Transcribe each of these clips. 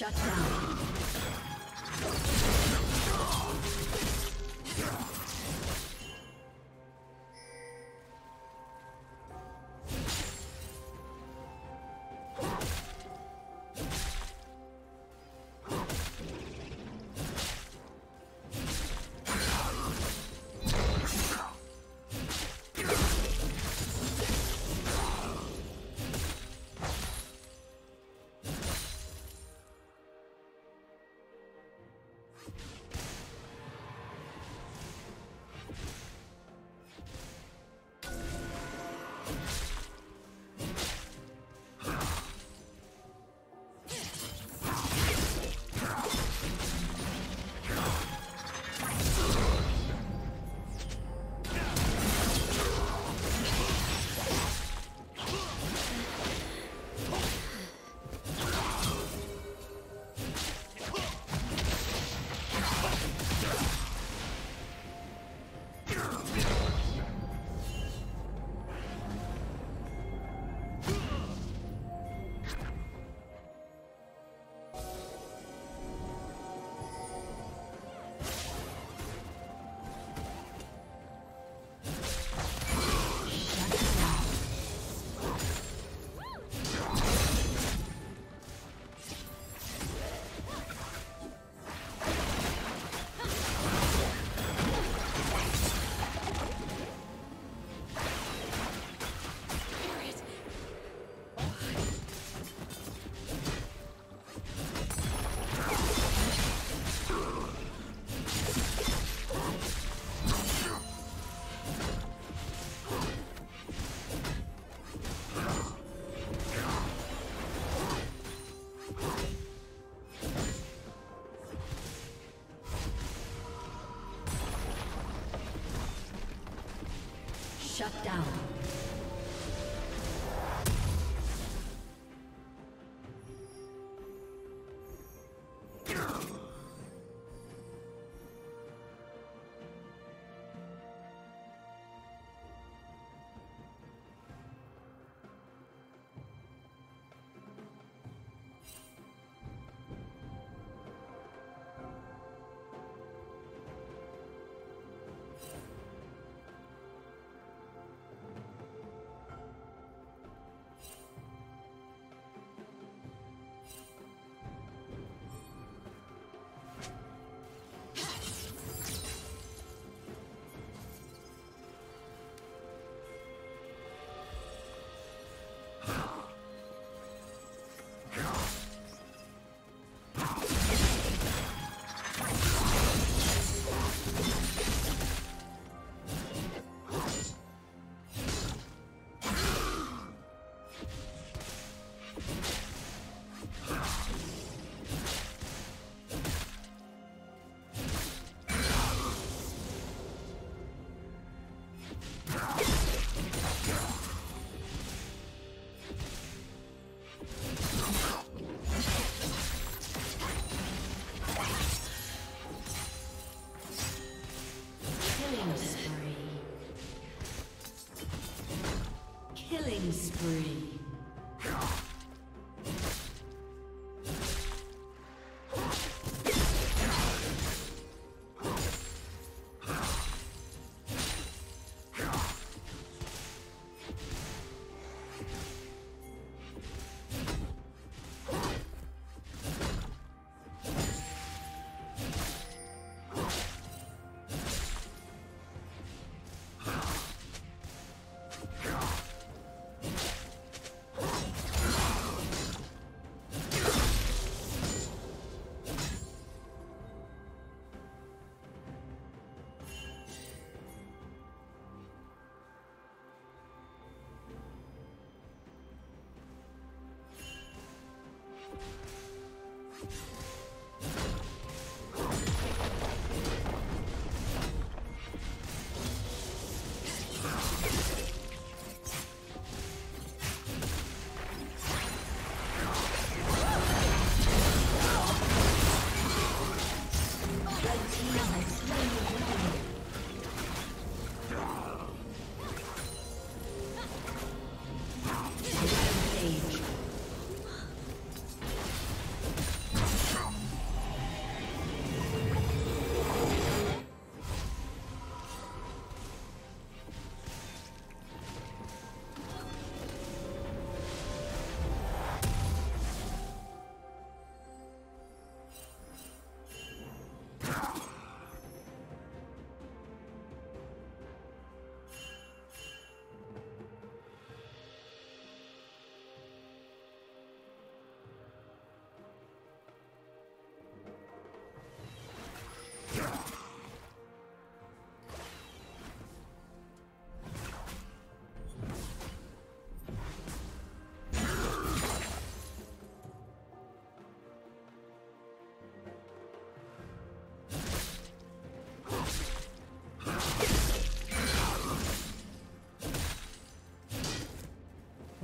Shut down. Shut down. Let's go. Spree.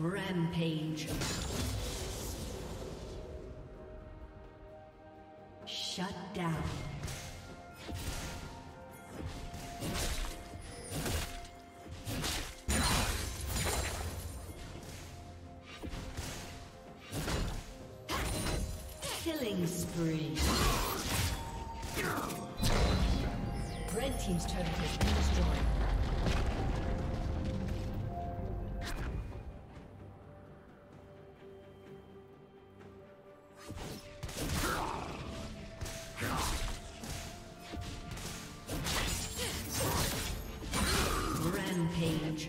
Rampage. Page.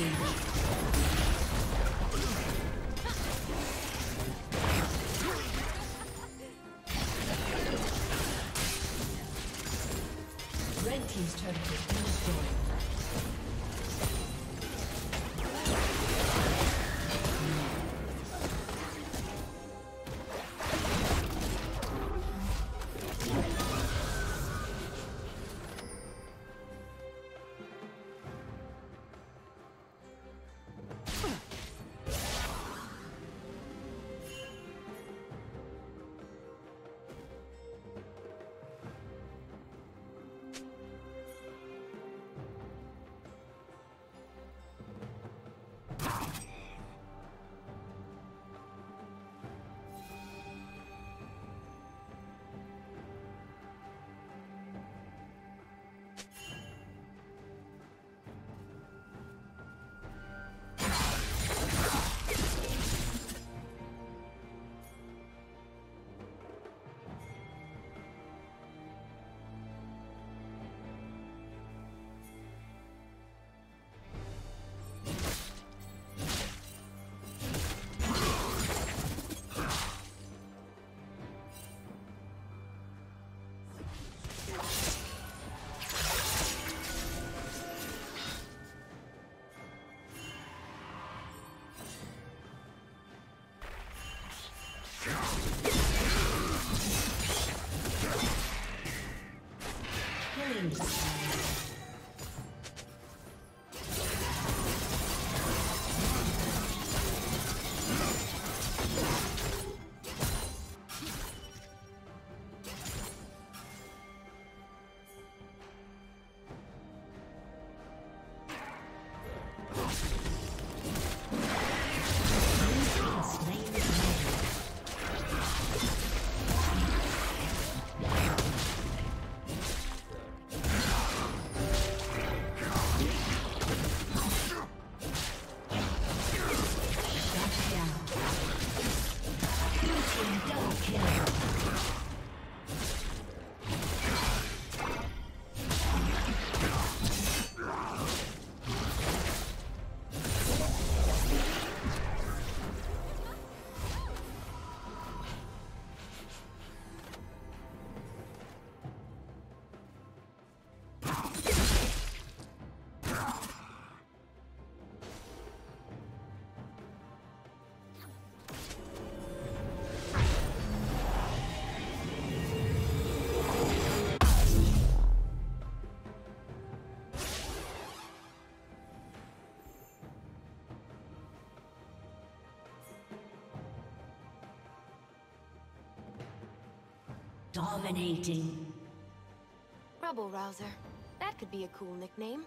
rampage. Killing spree. Dominating. Rubble Rouser. That could be a cool nickname.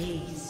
Ace.